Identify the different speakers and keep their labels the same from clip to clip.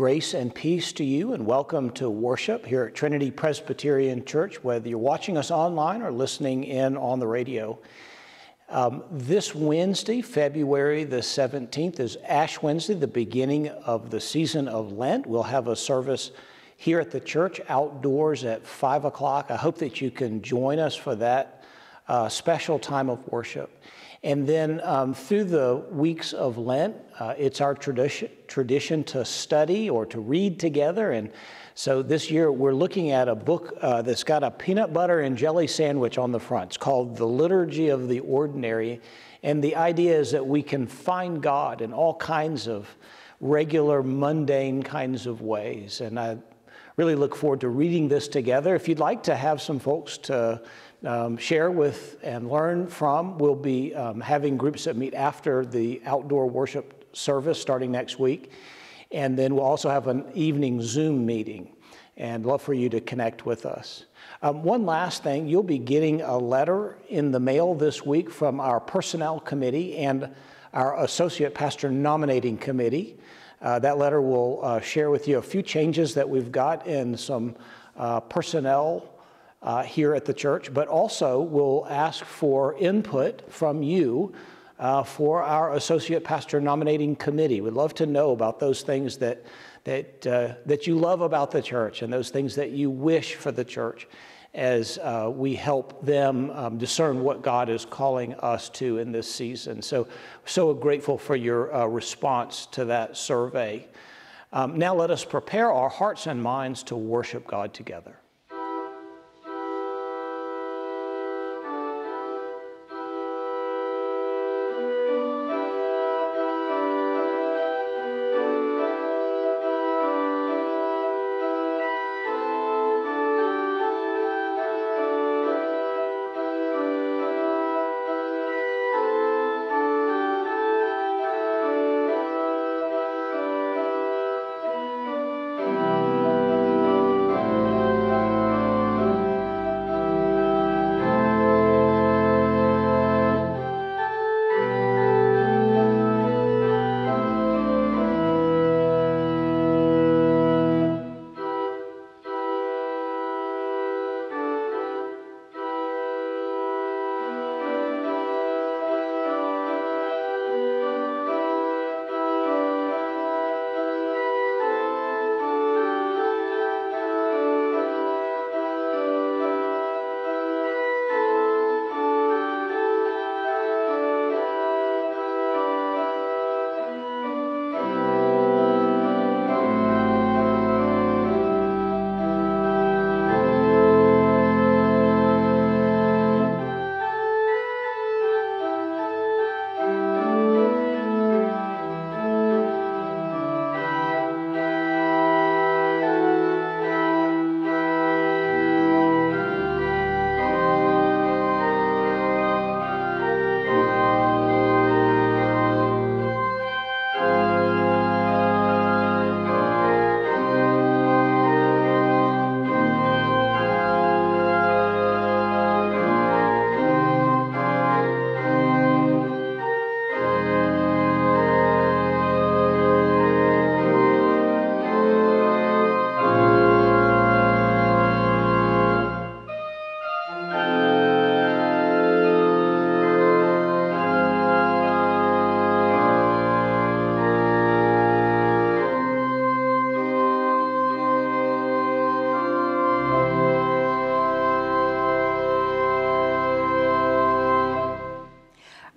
Speaker 1: Grace and peace to you, and welcome to worship here at Trinity Presbyterian Church, whether you're watching us online or listening in on the radio. Um, this Wednesday, February the 17th, is Ash Wednesday, the beginning of the season of Lent. We'll have a service here at the church outdoors at 5 o'clock. I hope that you can join us for that uh, special time of worship. And then um, through the weeks of Lent, uh, it's our tradition, tradition to study or to read together. And so this year we're looking at a book uh, that's got a peanut butter and jelly sandwich on the front. It's called The Liturgy of the Ordinary. And the idea is that we can find God in all kinds of regular, mundane kinds of ways. And I really look forward to reading this together. If you'd like to have some folks to um, share with and learn from. We'll be um, having groups that meet after the outdoor worship service starting next week. And then we'll also have an evening Zoom meeting and love for you to connect with us. Um, one last thing, you'll be getting a letter in the mail this week from our personnel committee and our associate pastor nominating committee. Uh, that letter will uh, share with you a few changes that we've got in some uh, personnel uh, here at the church, but also we'll ask for input from you uh, for our associate pastor nominating committee. We'd love to know about those things that, that, uh, that you love about the church and those things that you wish for the church as uh, we help them um, discern what God is calling us to in this season. So, so grateful for your uh, response to that survey. Um, now, let us prepare our hearts and minds to worship God together.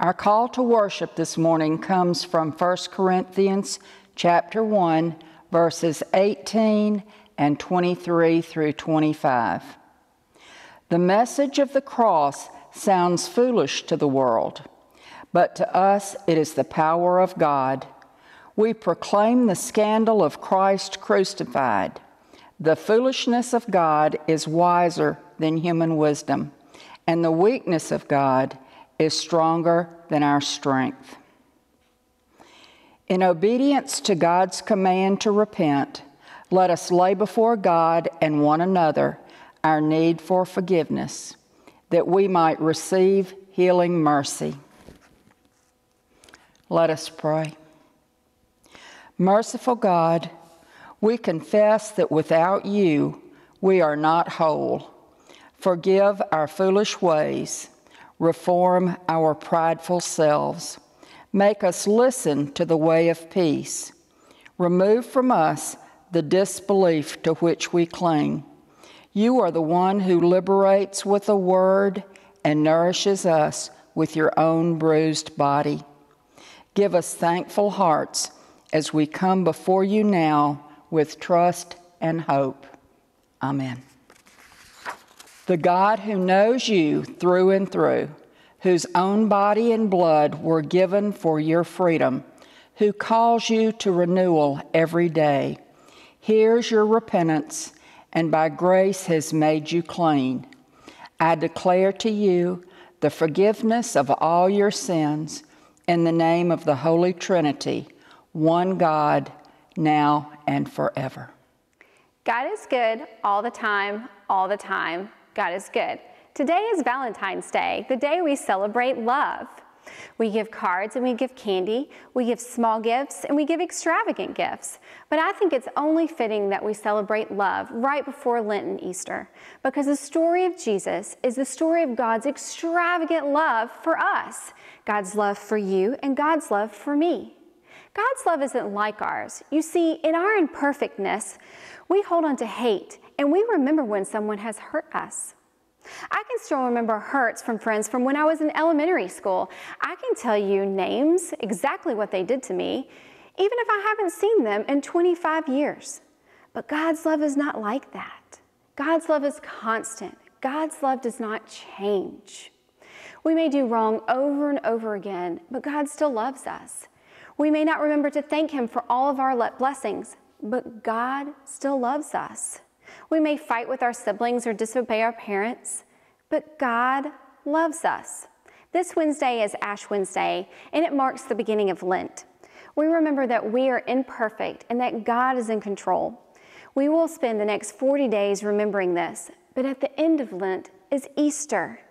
Speaker 2: Our call to worship this morning comes from 1 Corinthians chapter 1 verses 18 and 23 through 25. The message of the cross sounds foolish to the world, but to us it is the power of God. We proclaim the scandal of Christ crucified. The foolishness of God is wiser than human wisdom, and the weakness of God is stronger than our strength. In obedience to God's command to repent, let us lay before God and one another our need for forgiveness, that we might receive healing mercy. Let us pray. Merciful God, We confess that without you, we are not whole. Forgive our foolish ways. Reform our prideful selves. Make us listen to the way of peace. Remove from us the disbelief to which we cling. You are the one who liberates with a word and nourishes us with your own bruised body. Give us thankful hearts as we come before you now with trust and hope. Amen. The God who knows you through and through, whose own body and blood were given for your freedom, who calls you to renewal every day, hears your repentance and by grace has made you clean. I declare to you the forgiveness of all your sins in the name of the Holy Trinity, one God, now and forever.
Speaker 3: God is good all the time, all the time. God is good. Today is Valentine's Day, the day we celebrate love. We give cards and we give candy, we give small gifts and we give extravagant gifts. But I think it's only fitting that we celebrate love right before Lent and Easter because the story of Jesus is the story of God's extravagant love for us, God's love for you and God's love for me. God's love isn't like ours. You see, in our imperfectness, we hold on to hate and we remember when someone has hurt us. I can still remember hurts from friends from when I was in elementary school. I can tell you names, exactly what they did to me, even if I haven't seen them in 25 years. But God's love is not like that. God's love is constant. God's love does not change. We may do wrong over and over again, but God still loves us. We may not remember to thank Him for all of our blessings, but God still loves us. We may fight with our siblings or disobey our parents, but God loves us. This Wednesday is Ash Wednesday, and it marks the beginning of Lent. We remember that we are imperfect and that God is in control. We will spend the next 40 days remembering this, but at the end of Lent is Easter,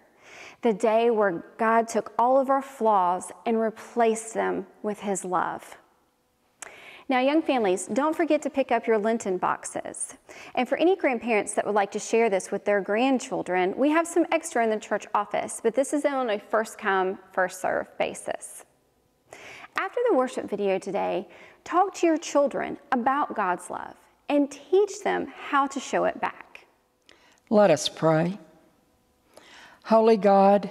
Speaker 3: the day where God took all of our flaws and replaced them with His love. Now, young families, don't forget to pick up your Lenten boxes. And for any grandparents that would like to share this with their grandchildren, we have some extra in the church office, but this is on a first come, first serve basis. After the worship video today, talk to your children about God's love and teach them how to show it back.
Speaker 2: Let us pray. Holy God,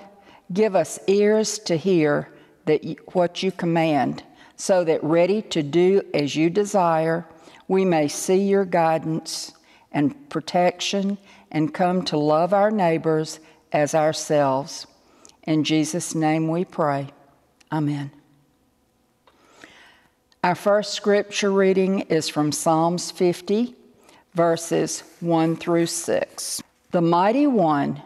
Speaker 2: give us ears to hear that what you command so that ready to do as you desire, we may see your guidance and protection and come to love our neighbors as ourselves. In Jesus' name we pray. Amen. Our first scripture reading is from Psalms 50, verses 1 through 6. The mighty one,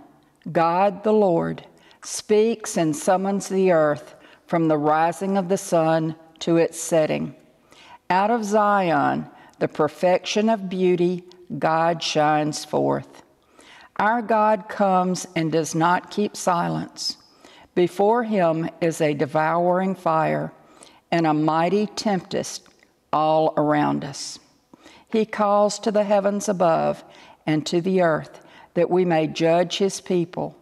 Speaker 2: God the Lord, speaks and summons the earth from the rising of the sun to its setting. Out of Zion, the perfection of beauty, God shines forth. Our God comes and does not keep silence. Before him is a devouring fire and a mighty tempest all around us. He calls to the heavens above and to the earth that we may judge his people.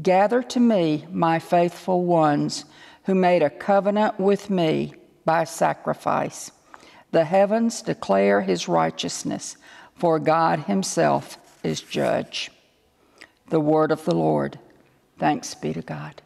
Speaker 2: Gather to me, my faithful ones, who made a covenant with me by sacrifice. The heavens declare his righteousness, for God himself is judge. The word of the Lord. Thanks be to God.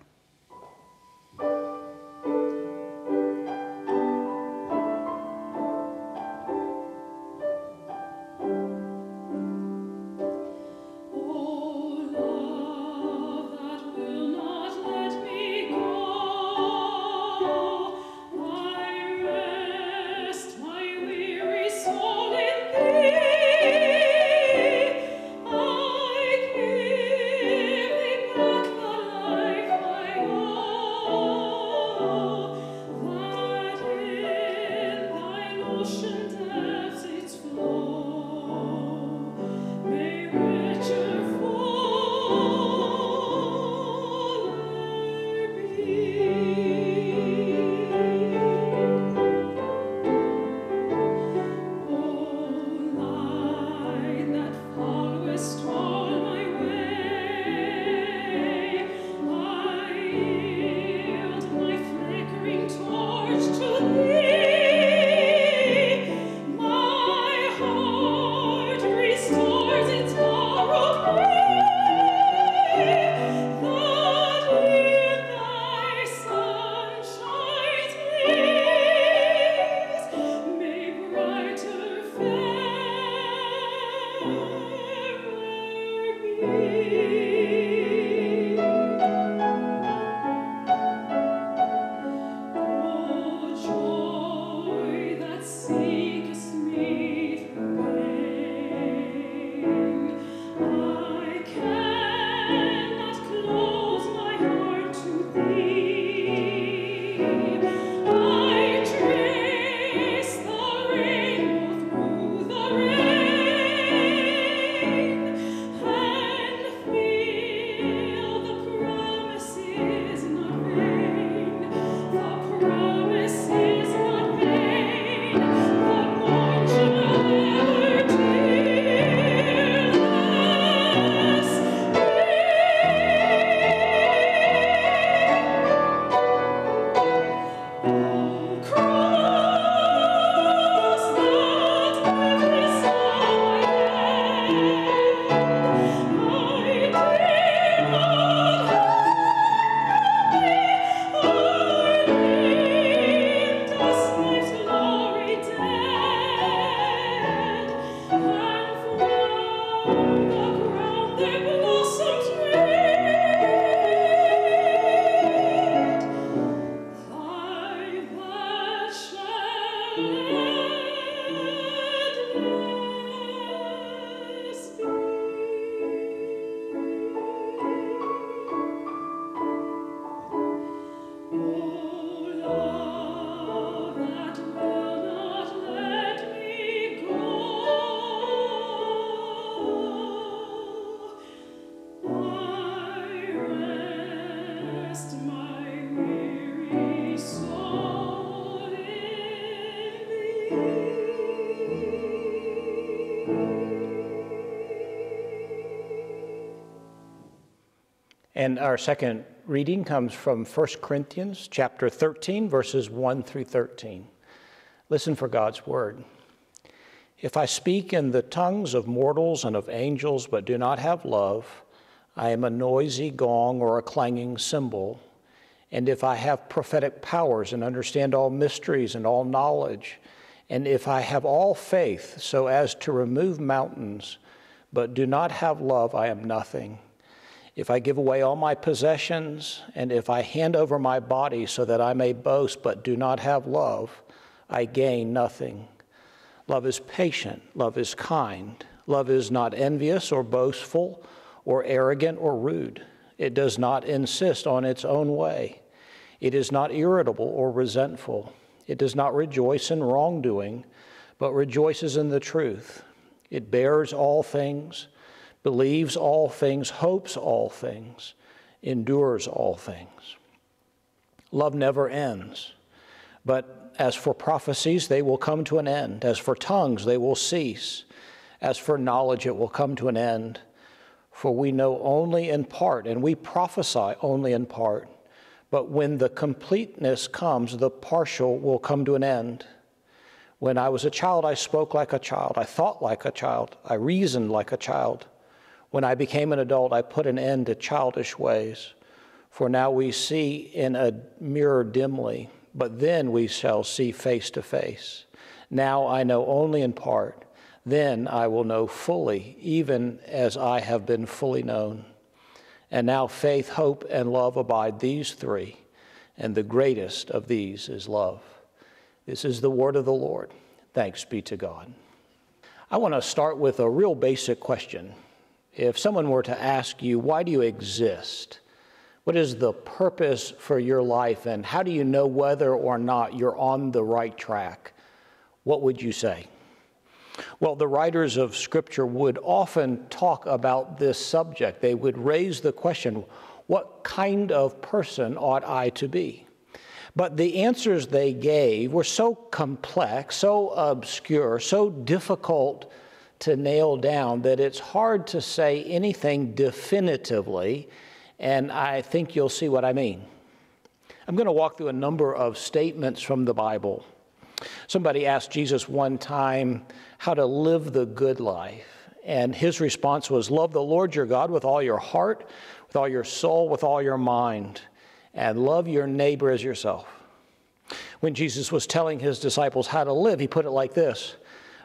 Speaker 1: And our second reading comes from 1 Corinthians chapter 13 verses 1 through 13. Listen for God's word. If I speak in the tongues of mortals and of angels but do not have love, I am a noisy gong or a clanging cymbal. And if I have prophetic powers and understand all mysteries and all knowledge, and if I have all faith so as to remove mountains, but do not have love, I am nothing. If I give away all my possessions, and if I hand over my body so that I may boast, but do not have love, I gain nothing. Love is patient, love is kind, love is not envious or boastful or arrogant or rude. It does not insist on its own way. It is not irritable or resentful. It does not rejoice in wrongdoing, but rejoices in the truth. It bears all things, believes all things, hopes all things, endures all things. Love never ends. But as for prophecies, they will come to an end. As for tongues, they will cease. As for knowledge, it will come to an end. For we know only in part, and we prophesy only in part. But when the completeness comes, the partial will come to an end. When I was a child, I spoke like a child. I thought like a child. I reasoned like a child. When I became an adult, I put an end to childish ways. For now we see in a mirror dimly, but then we shall see face to face. Now I know only in part. Then I will know fully, even as I have been fully known. And now faith, hope, and love abide, these three, and the greatest of these is love. This is the word of the Lord. Thanks be to God. I want to start with a real basic question. If someone were to ask you, why do you exist? What is the purpose for your life, and how do you know whether or not you're on the right track? What would you say? Well, the writers of Scripture would often talk about this subject. They would raise the question, what kind of person ought I to be? But the answers they gave were so complex, so obscure, so difficult to nail down that it's hard to say anything definitively, and I think you'll see what I mean. I'm going to walk through a number of statements from the Bible. Somebody asked Jesus one time how to live the good life, and his response was Love the Lord your God with all your heart, with all your soul, with all your mind and love your neighbor as yourself. When Jesus was telling his disciples how to live, he put it like this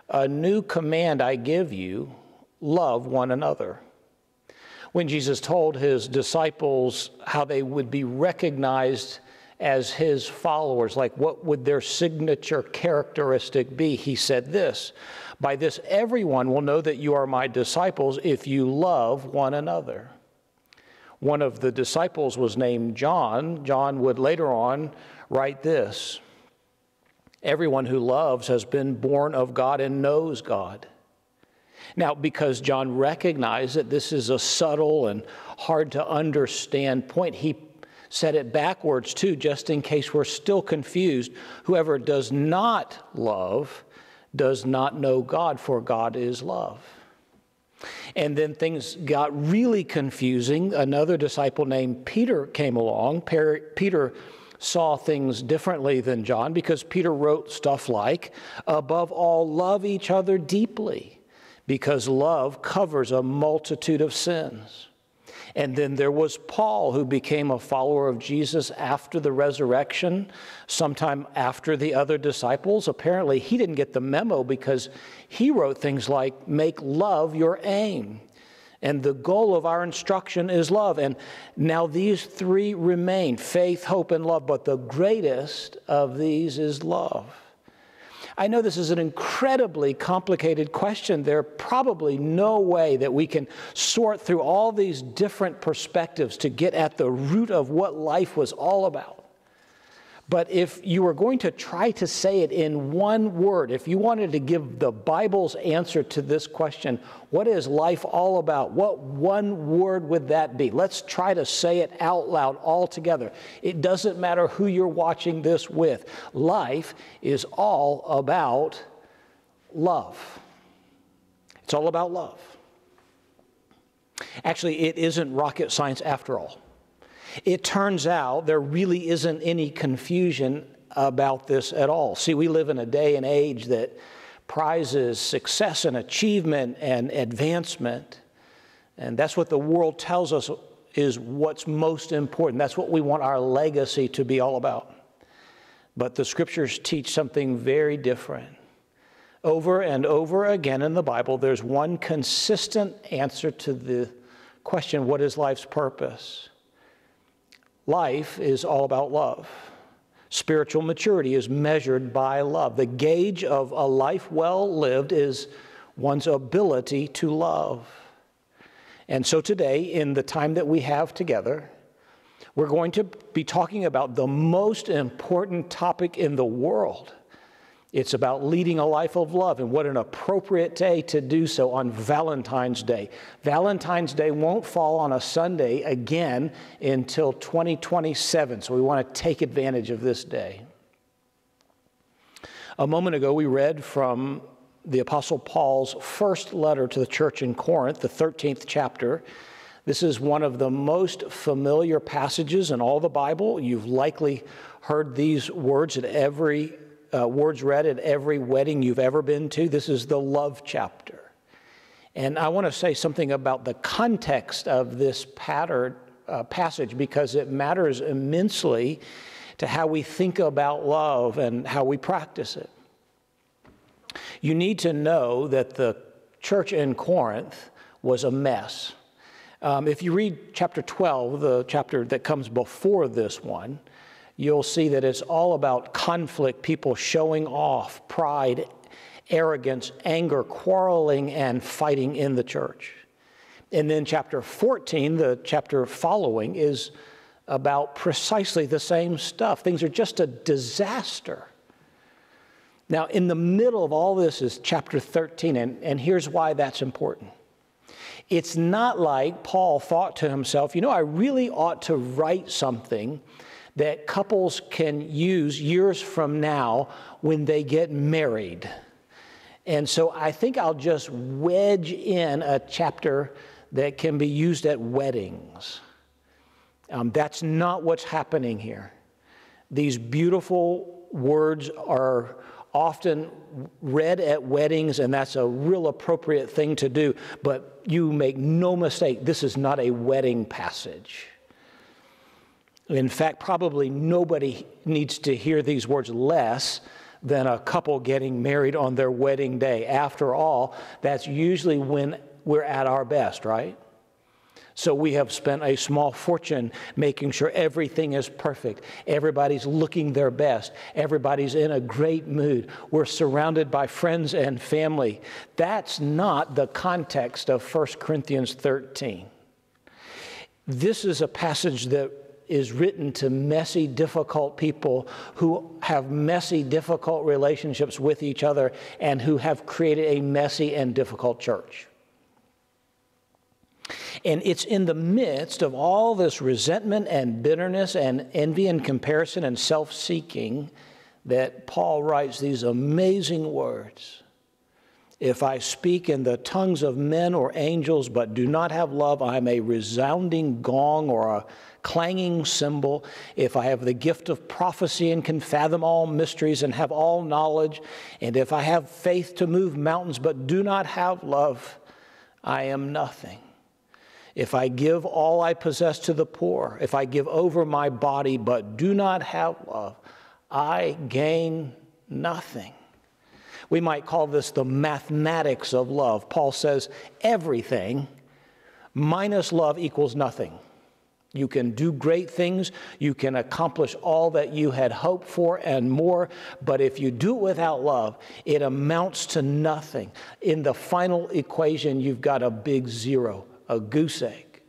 Speaker 1: A new command I give you love one another. When Jesus told his disciples how they would be recognized as his followers, like what would their signature characteristic be, he said this By this, everyone will know that you are my disciples if you love one another. One of the disciples was named John. John would later on write this Everyone who loves has been born of God and knows God. Now, because John recognized that this is a subtle and hard to understand point, he said it backwards too, just in case we're still confused. Whoever does not love does not know God, for God is love. And then things got really confusing. Another disciple named Peter came along. Peter saw things differently than John because Peter wrote stuff like, above all, love each other deeply because love covers a multitude of sins. And then there was Paul, who became a follower of Jesus after the resurrection, sometime after the other disciples. Apparently, he didn't get the memo because he wrote things like, Make love your aim. And the goal of our instruction is love. And now these three remain faith, hope, and love, but the greatest of these is love. I know this is an incredibly complicated question. There's probably no way that we can sort through all these different perspectives to get at the root of what life was all about. But if you were going to try to say it in one word, if you wanted to give the Bible's answer to this question, what is life all about? What one word would that be? Let's try to say it out loud all together. It doesn't matter who you're watching this with. Life is all about love. It's all about love. Actually, it isn't rocket science after all. It turns out there really isn't any confusion about this at all. See, we live in a day and age that prizes success and achievement and advancement. And that's what the world tells us is what's most important. That's what we want our legacy to be all about. But the scriptures teach something very different. Over and over again in the Bible, there's one consistent answer to the question what is life's purpose? Life is all about love. Spiritual maturity is measured by love. The gauge of a life well lived is one's ability to love. And so today, in the time that we have together, we're going to be talking about the most important topic in the world it's about leading a life of love, and what an appropriate day to do so on Valentine's Day. Valentine's Day won't fall on a Sunday again until 2027, so we want to take advantage of this day. A moment ago, we read from the Apostle Paul's first letter to the church in Corinth, the 13th chapter. This is one of the most familiar passages in all the Bible. You've likely heard these words at every uh, words read at every wedding you've ever been to. This is the love chapter. And I want to say something about the context of this pattern, uh, passage because it matters immensely to how we think about love and how we practice it. You need to know that the church in Corinth was a mess. Um, if you read chapter 12, the chapter that comes before this one, you'll see that it's all about conflict, people showing off, pride, arrogance, anger, quarreling, and fighting in the church. And then chapter 14, the chapter following, is about precisely the same stuff. Things are just a disaster. Now, in the middle of all this is chapter 13, and, and here's why that's important. It's not like Paul thought to himself, you know, I really ought to write something that couples can use years from now when they get married. And so I think I'll just wedge in a chapter that can be used at weddings. Um, that's not what's happening here. These beautiful words are often read at weddings, and that's a real appropriate thing to do. But you make no mistake, this is not a wedding passage. In fact, probably nobody needs to hear these words less than a couple getting married on their wedding day. After all, that's usually when we're at our best, right? So we have spent a small fortune making sure everything is perfect. Everybody's looking their best. Everybody's in a great mood. We're surrounded by friends and family. That's not the context of 1 Corinthians 13. This is a passage that is written to messy, difficult people who have messy, difficult relationships with each other and who have created a messy and difficult church. And it's in the midst of all this resentment and bitterness and envy and comparison and self seeking that Paul writes these amazing words. If I speak in the tongues of men or angels but do not have love, I'm a resounding gong or a clanging cymbal, if I have the gift of prophecy and can fathom all mysteries and have all knowledge, and if I have faith to move mountains but do not have love, I am nothing. If I give all I possess to the poor, if I give over my body but do not have love, I gain nothing. We might call this the mathematics of love. Paul says everything minus love equals nothing. You can do great things. You can accomplish all that you had hoped for and more. But if you do it without love, it amounts to nothing. In the final equation, you've got a big zero, a goose egg.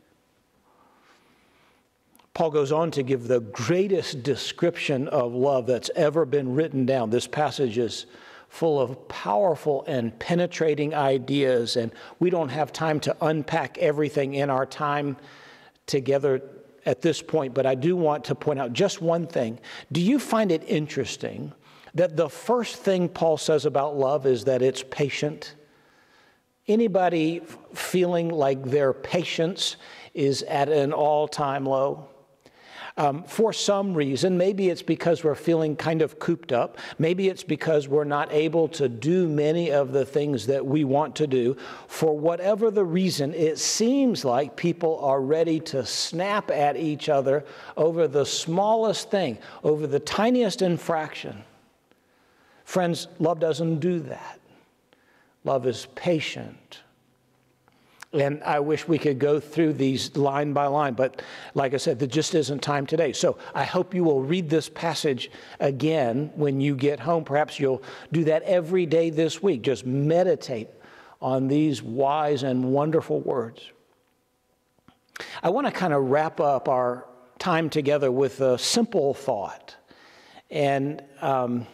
Speaker 1: Paul goes on to give the greatest description of love that's ever been written down. This passage is full of powerful and penetrating ideas, and we don't have time to unpack everything in our time together at this point, but I do want to point out just one thing. Do you find it interesting that the first thing Paul says about love is that it's patient? Anybody feeling like their patience is at an all time low? Um, for some reason, maybe it's because we're feeling kind of cooped up. Maybe it's because we're not able to do many of the things that we want to do. For whatever the reason, it seems like people are ready to snap at each other over the smallest thing, over the tiniest infraction. Friends, love doesn't do that. Love is patient. And I wish we could go through these line by line, but like I said, there just isn't time today. So I hope you will read this passage again when you get home. Perhaps you'll do that every day this week. Just meditate on these wise and wonderful words. I want to kind of wrap up our time together with a simple thought. And um,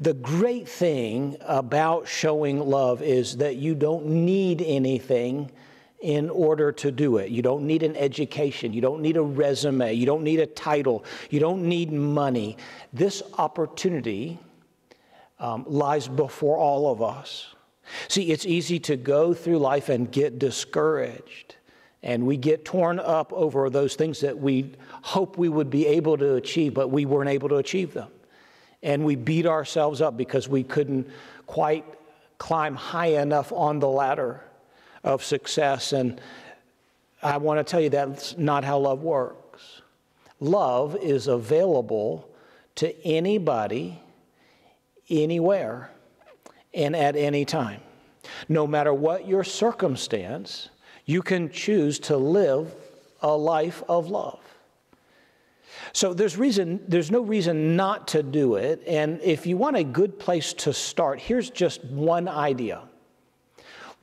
Speaker 1: the great thing about showing love is that you don't need anything in order to do it. You don't need an education. You don't need a resume. You don't need a title. You don't need money. This opportunity um, lies before all of us. See, it's easy to go through life and get discouraged. And we get torn up over those things that we hope we would be able to achieve, but we weren't able to achieve them and we beat ourselves up because we couldn't quite climb high enough on the ladder of success. And I want to tell you that's not how love works. Love is available to anybody, anywhere, and at any time. No matter what your circumstance, you can choose to live a life of love. So there's reason there's no reason not to do it and if you want a good place to start here's just one idea.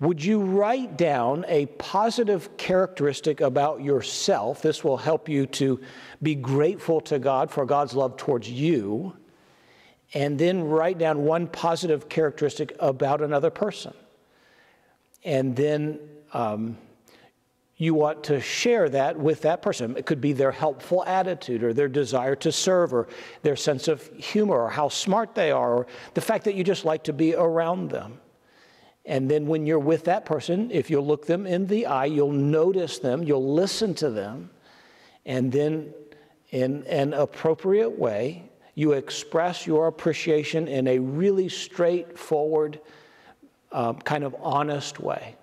Speaker 1: Would you write down a positive characteristic about yourself? This will help you to be grateful to God for God's love towards you. And then write down one positive characteristic about another person. And then um, you want to share that with that person. It could be their helpful attitude or their desire to serve or their sense of humor or how smart they are or the fact that you just like to be around them. And then when you're with that person, if you'll look them in the eye, you'll notice them, you'll listen to them, and then in an appropriate way, you express your appreciation in a really straightforward, um, kind of honest way.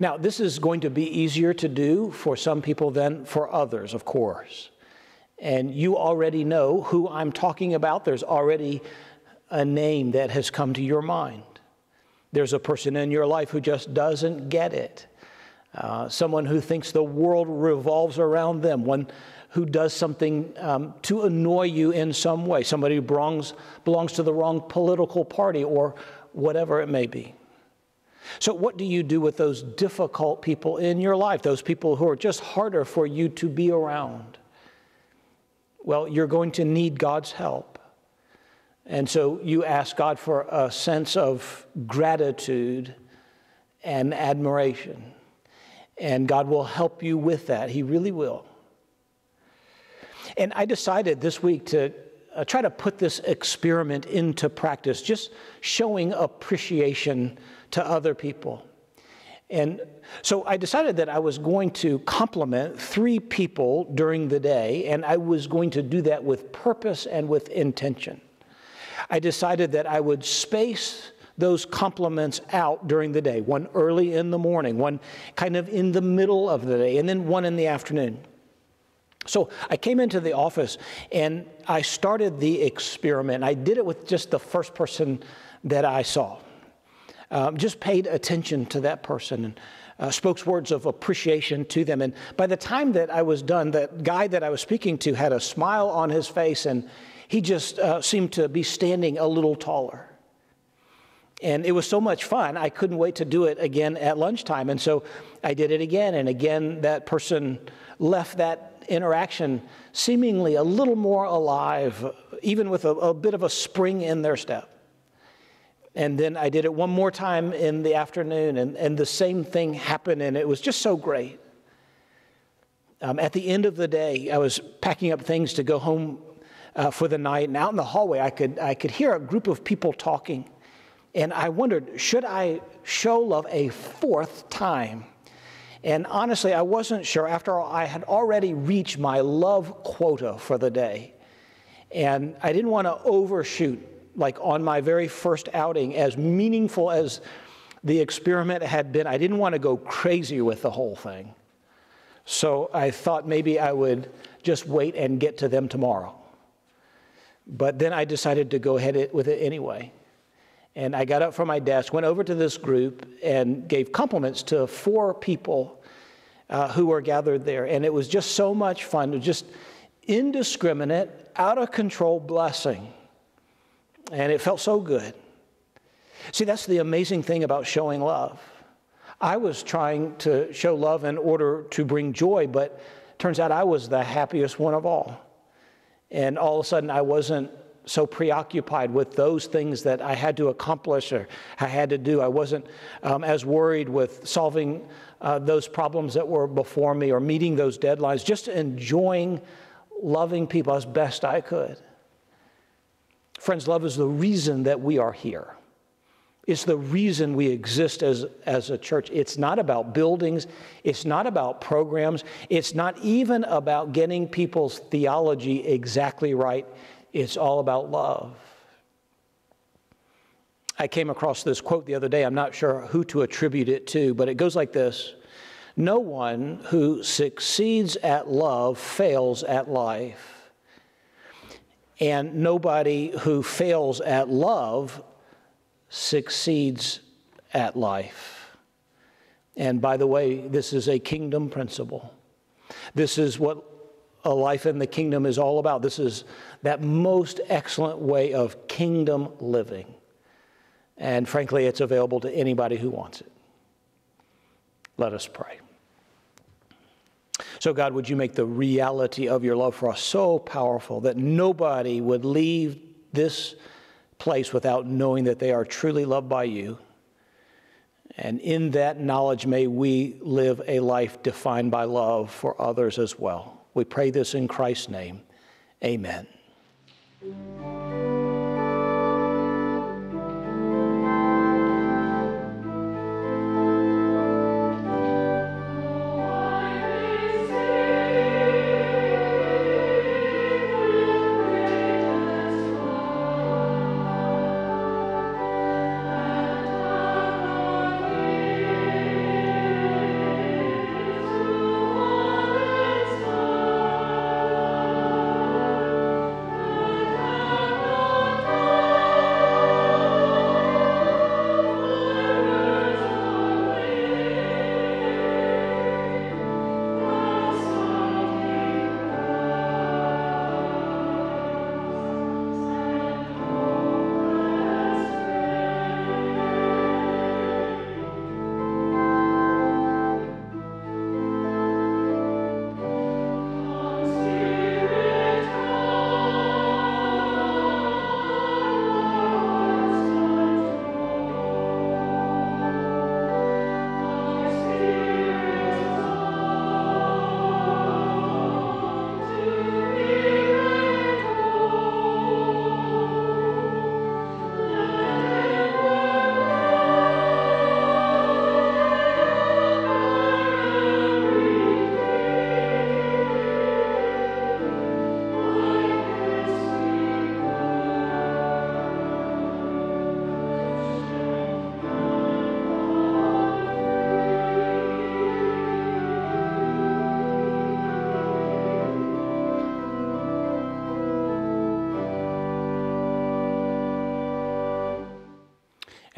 Speaker 1: Now, this is going to be easier to do for some people than for others, of course. And you already know who I'm talking about. There's already a name that has come to your mind. There's a person in your life who just doesn't get it. Uh, someone who thinks the world revolves around them, one who does something um, to annoy you in some way, somebody who belongs, belongs to the wrong political party or whatever it may be. So, what do you do with those difficult people in your life, those people who are just harder for you to be around? Well, you're going to need God's help. And so you ask God for a sense of gratitude and admiration. And God will help you with that. He really will. And I decided this week to uh, try to put this experiment into practice, just showing appreciation to other people. And so I decided that I was going to compliment three people during the day, and I was going to do that with purpose and with intention. I decided that I would space those compliments out during the day one early in the morning, one kind of in the middle of the day, and then one in the afternoon. So I came into the office and I started the experiment. I did it with just the first person that I saw um, just paid attention to that person and uh, spoke words of appreciation to them. And by the time that I was done, that guy that I was speaking to had a smile on his face and he just uh, seemed to be standing a little taller. And it was so much fun, I couldn't wait to do it again at lunchtime. And so I did it again. And again, that person left that interaction seemingly a little more alive, even with a, a bit of a spring in their step. And then I did it one more time in the afternoon, and, and the same thing happened, and it was just so great. Um, at the end of the day, I was packing up things to go home uh, for the night, and out in the hallway, I could, I could hear a group of people talking. And I wondered, should I show love a fourth time? And honestly, I wasn't sure. After all, I had already reached my love quota for the day. And I didn't want to overshoot, like on my very first outing, as meaningful as the experiment had been. I didn't want to go crazy with the whole thing. So I thought maybe I would just wait and get to them tomorrow. But then I decided to go ahead with it anyway. And I got up from my desk, went over to this group, and gave compliments to four people uh, who were gathered there. And it was just so much fun, just indiscriminate, out of control blessing. And it felt so good. See, that's the amazing thing about showing love. I was trying to show love in order to bring joy, but turns out I was the happiest one of all. And all of a sudden, I wasn't so preoccupied with those things that I had to accomplish or I had to do. I wasn't um, as worried with solving uh, those problems that were before me or meeting those deadlines, just enjoying loving people as best I could. Friends, love is the reason that we are here. It's the reason we exist as, as a church. It's not about buildings, it's not about programs, it's not even about getting people's theology exactly right. It's all about love. I came across this quote the other day. I'm not sure who to attribute it to, but it goes like this No one who succeeds at love fails at life. And nobody who fails at love succeeds at life. And by the way, this is a kingdom principle. This is what a life in the kingdom is all about. This is that most excellent way of kingdom living. And frankly, it's available to anybody who wants it. Let us pray. So, God, would you make the reality of your love for us so powerful that nobody would leave this place without knowing that they are truly loved by you? And in that knowledge, may we live a life defined by love for others as well. We pray this in Christ's name. Amen.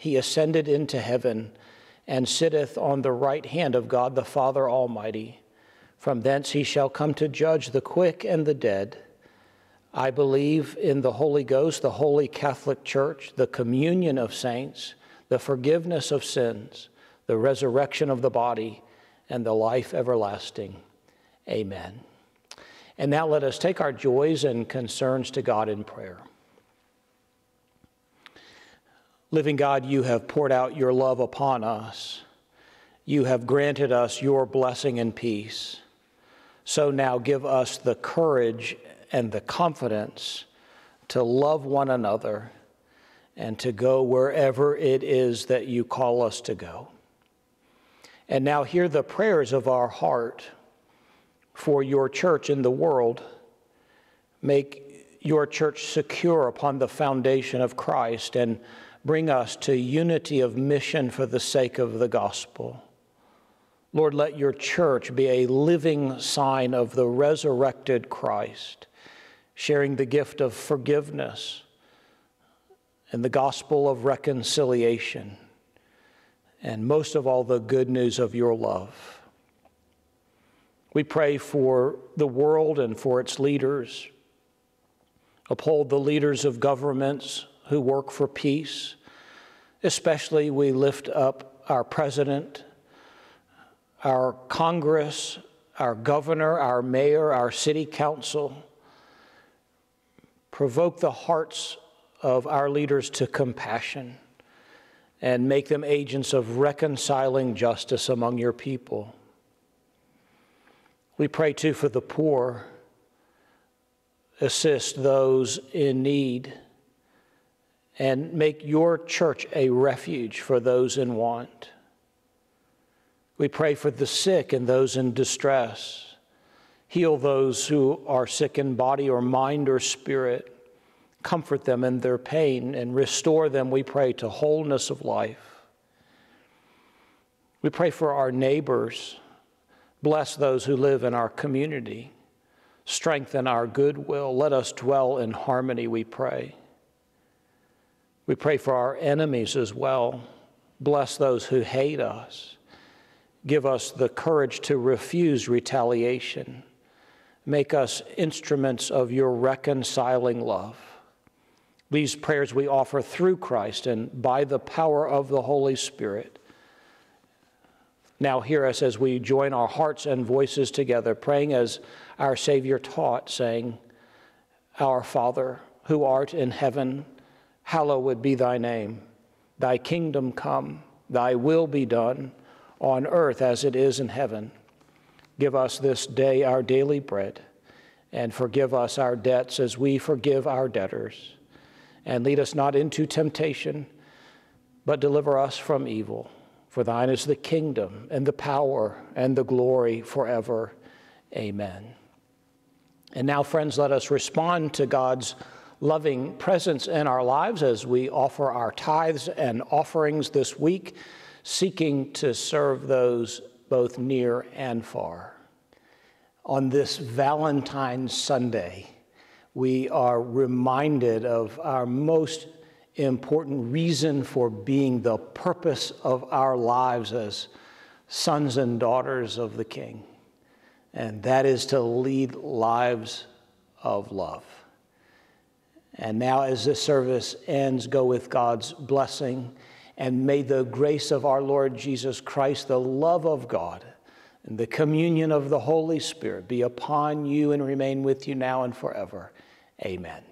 Speaker 1: he ascended into heaven and sitteth on the right hand of God the Father Almighty. From thence he shall come to judge the quick and the dead. I believe in the Holy Ghost, the holy Catholic Church, the communion of saints, the forgiveness of sins, the resurrection of the body, and the life everlasting. Amen. And now let us take our joys and concerns to God in prayer. Living God, you have poured out your love upon us. You have granted us your blessing and peace. So now give us the courage and the confidence to love one another and to go wherever it is that you call us to go. And now hear the prayers of our heart for your church in the world. Make your church secure upon the foundation of Christ and bring us to unity of mission for the sake of the gospel. Lord, let your church be a living sign of the resurrected Christ, sharing the gift of forgiveness and the gospel of reconciliation, and most of all, the good news of your love. We pray for the world and for its leaders. Uphold the leaders of governments who work for peace. Especially, we lift up our president, our Congress, our governor, our mayor, our city council. Provoke the hearts of our leaders to compassion and make them agents of reconciling justice among your people. We pray too for the poor, assist those in need and make your church a refuge for those in want. We pray for the sick and those in distress. Heal those who are sick in body or mind or spirit. Comfort them in their pain and restore them, we pray, to wholeness of life. We pray for our neighbors. Bless those who live in our community. Strengthen our goodwill. Let us dwell in harmony, we pray. We pray for our enemies as well. Bless those who hate us. Give us the courage to refuse retaliation. Make us instruments of your reconciling love. These prayers we offer through Christ and by the power of the Holy Spirit. Now, hear us as we join our hearts and voices together, praying as our Savior taught, saying, Our Father, who art in heaven, hallowed be thy name. Thy kingdom come, thy will be done on earth as it is in heaven. Give us this day our daily bread, and forgive us our debts as we forgive our debtors. And lead us not into temptation, but deliver us from evil. For thine is the kingdom, and the power, and the glory forever. Amen. And now, friends, let us respond to God's loving presence in our lives as we offer our tithes and offerings this week, seeking to serve those both near and far. On this Valentine's Sunday, we are reminded of our most important reason for being the purpose of our lives as sons and daughters of the King, and that is to lead lives of love. And now, as this service ends, go with God's blessing. And may the grace of our Lord Jesus Christ, the love of God, and the communion of the Holy Spirit be upon you and remain with you now and forever. Amen.